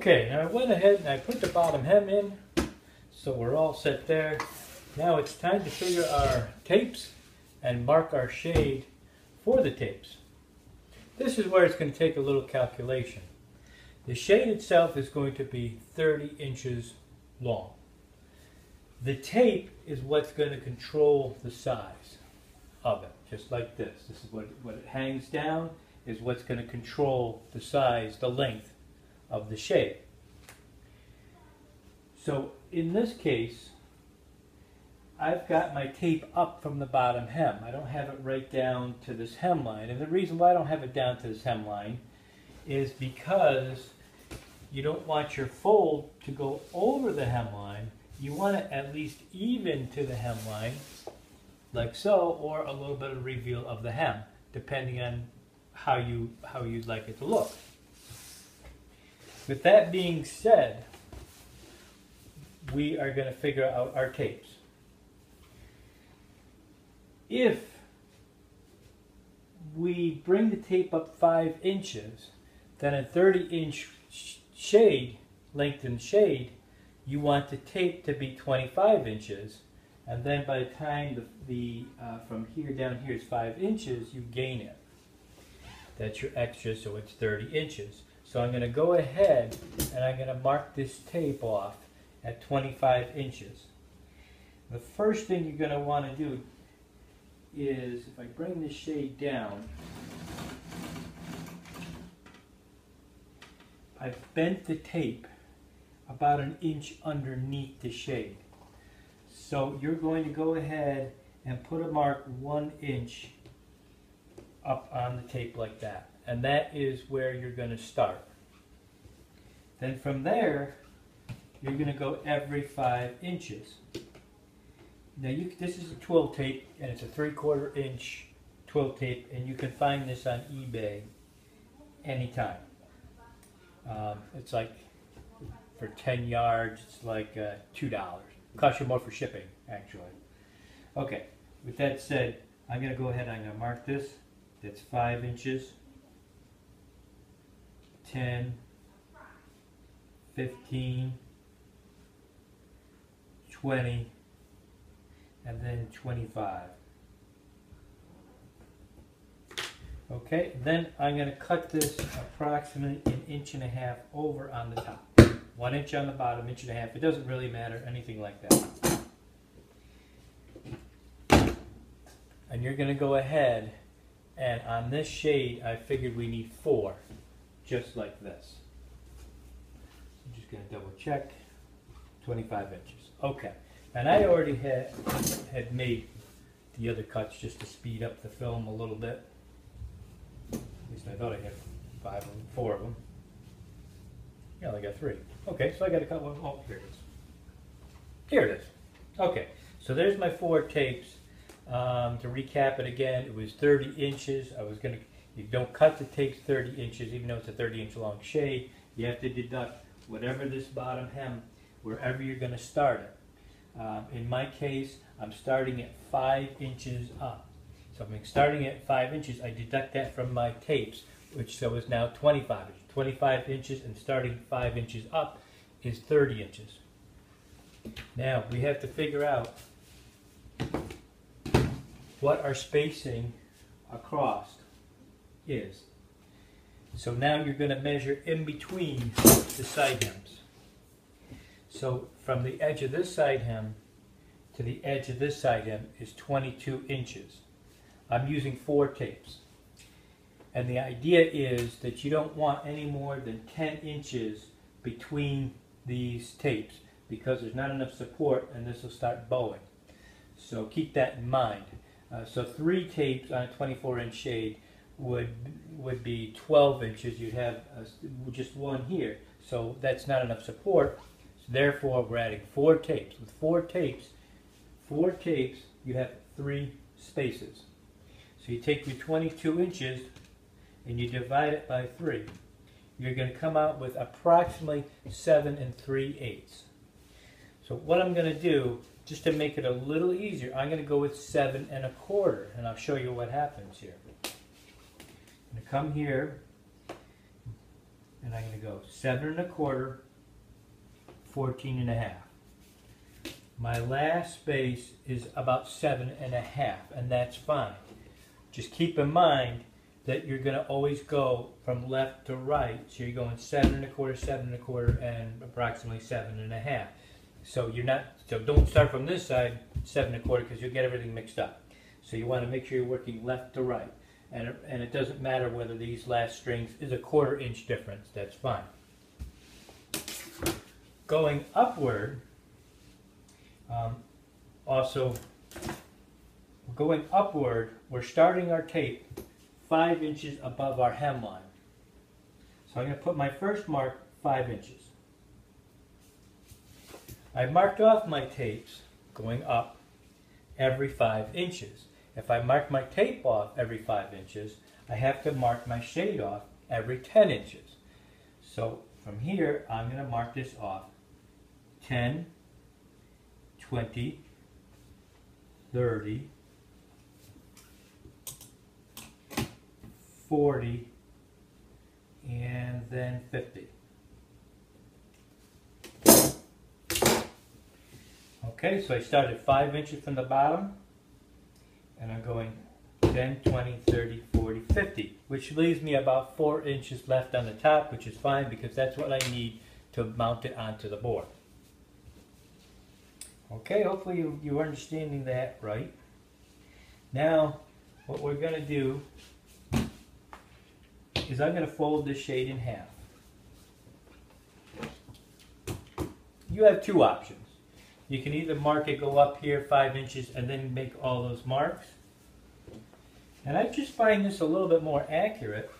Okay, now I went ahead and I put the bottom hem in, so we're all set there. Now it's time to figure our tapes and mark our shade for the tapes. This is where it's going to take a little calculation. The shade itself is going to be 30 inches long. The tape is what's going to control the size of it, just like this. This is what, what it hangs down, is what's going to control the size, the length of the shape. So in this case, I've got my tape up from the bottom hem. I don't have it right down to this hemline. And the reason why I don't have it down to this hemline is because you don't want your fold to go over the hemline. You want it at least even to the hemline, like so, or a little bit of reveal of the hem, depending on how you how you'd like it to look. With that being said, we are going to figure out our tapes. If we bring the tape up 5 inches, then a 30 inch shade, length in shade, you want the tape to be 25 inches. And then by the time the, the uh, from here down here is 5 inches, you gain it. That's your extra, so it's 30 inches. So I'm going to go ahead and I'm going to mark this tape off at 25 inches. The first thing you're going to want to do is, if I bring the shade down, I've bent the tape about an inch underneath the shade. So you're going to go ahead and put a mark one inch up on the tape like that. And that is where you're going to start. Then from there, you're going to go every five inches. Now you, this is a twill tape and it's a three quarter inch twill tape and you can find this on eBay anytime. Um, it's like for 10 yards, it's like uh, $2. Cost you more for shipping, actually. Okay, with that said, I'm going to go ahead and I'm going to mark this. That's 5 inches, 10, 15, 20, and then 25. Okay, then I'm going to cut this approximately an inch and a half over on the top. One inch on the bottom, inch and a half. It doesn't really matter, anything like that. And you're going to go ahead and on this shade, I figured we need four, just like this. I'm just going to double check, 25 inches. Okay, and I already had, had made the other cuts just to speed up the film a little bit. At least I thought I had five of them, four of them. Yeah, I got three. Okay, so I got a couple of, oh, here it is. Here it is. Okay, so there's my four tapes. Um, to recap it again, it was 30 inches. I was going to, you don't cut the tape 30 inches, even though it's a 30 inch long shade. You have to deduct whatever this bottom hem, wherever you're going to start it. Um, in my case, I'm starting at 5 inches up. So I'm starting at 5 inches. I deduct that from my tapes, which so is now 25 inches. 25 inches and starting 5 inches up is 30 inches. Now we have to figure out what our spacing across is. So now you're going to measure in between the side hems. So from the edge of this side hem to the edge of this side hem is 22 inches. I'm using four tapes. And the idea is that you don't want any more than 10 inches between these tapes because there's not enough support and this will start bowing. So keep that in mind. Uh, so three tapes on a 24 inch shade would would be 12 inches. You'd have uh, just one here. So that's not enough support. So therefore we're adding four tapes. With four tapes, four tapes, you have three spaces. So you take your 22 inches and you divide it by 3, you're going to come out with approximately 7 and 3 eighths. So what I'm going to do, just to make it a little easier, I'm going to go with 7 and a quarter, and I'll show you what happens here. I'm going to come here, and I'm going to go seven and a quarter, 14 and a half. My last space is about seven and a half, and that's fine. Just keep in mind that you're going to always go from left to right. So you're going seven and a quarter, seven and a quarter, and approximately seven and a half. So you're not, so don't start from this side, seven and a quarter, because you'll get everything mixed up. So you want to make sure you're working left to right. And it, and it doesn't matter whether these last strings is a quarter inch difference, that's fine. Going upward, um, also, going upward, we're starting our tape five inches above our hemline. So I'm going to put my first mark five inches. I marked off my tapes going up every five inches. If I mark my tape off every five inches, I have to mark my shade off every 10 inches. So from here, I'm going to mark this off 10, 20, 30, 40, and then 50. Okay, so I started 5 inches from the bottom, and I'm going 10, 20, 30, 40, 50, which leaves me about 4 inches left on the top, which is fine because that's what I need to mount it onto the board. Okay, hopefully you, you're understanding that right. Now, what we're going to do is I'm going to fold this shade in half. You have two options. You can either mark it, go up here five inches, and then make all those marks. And I just find this a little bit more accurate,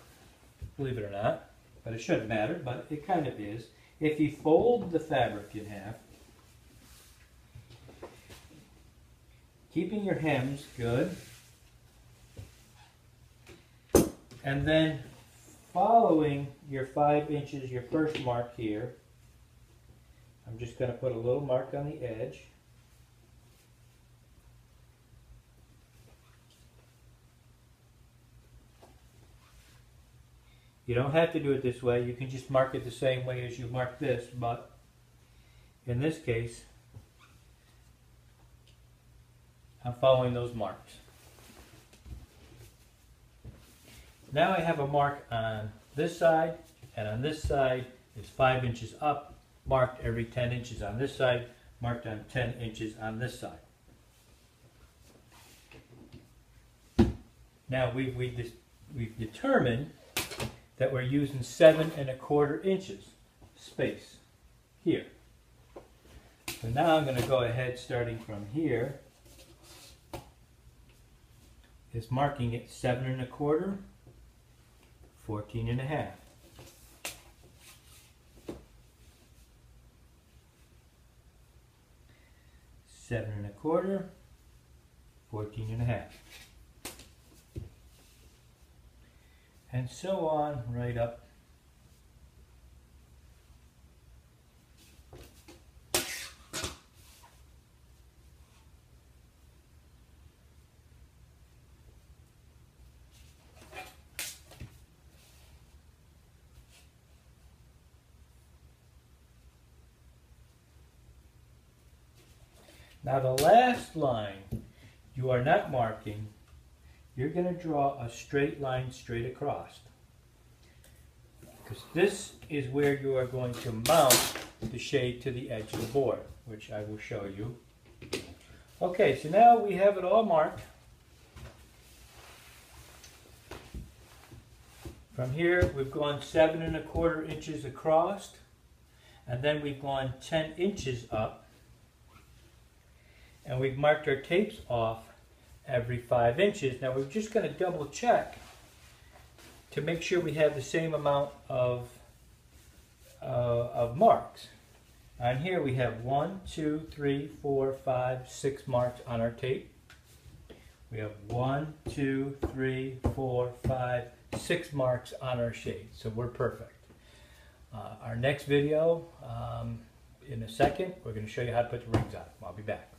believe it or not, but it shouldn't matter, but it kind of is. If you fold the fabric in half, keeping your hems good, and then following your five inches, your first mark here, I'm just going to put a little mark on the edge. You don't have to do it this way. You can just mark it the same way as you mark this, but in this case, I'm following those marks. Now I have a mark on this side, and on this side is 5 inches up, marked every 10 inches on this side, marked on 10 inches on this side. Now we've, we've, we've determined that we're using 7 and a quarter inches space here. So now I'm going to go ahead starting from here is marking it 7 and a quarter 14 and a half. Seven and a quarter, 14 and a half. And so on right up Now the last line you are not marking, you're going to draw a straight line straight across. Because this is where you are going to mount the shade to the edge of the board, which I will show you. Okay, so now we have it all marked. From here, we've gone seven and a quarter inches across, and then we've gone 10 inches up and we've marked our tapes off every five inches. Now we're just going to double check to make sure we have the same amount of, uh, of marks. On here we have one, two, three, four, five, six marks on our tape. We have one, two, three, four, five, six marks on our shade. So we're perfect. Uh, our next video, um, in a second, we're going to show you how to put the rings on. I'll be back.